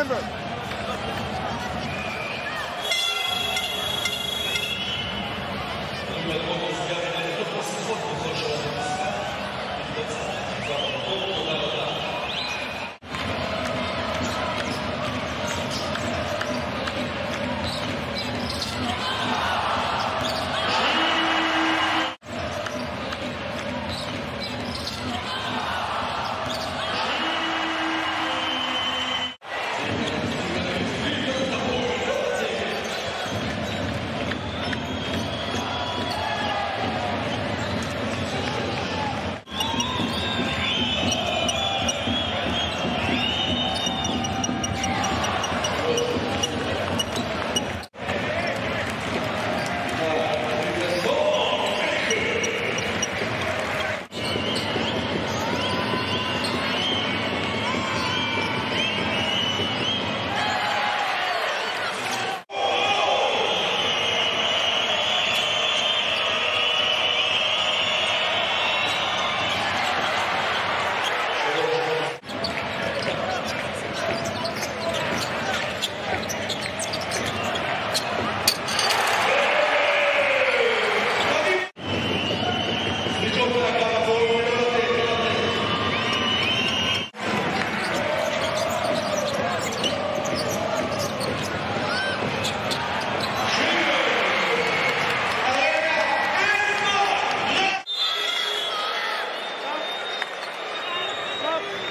Remember,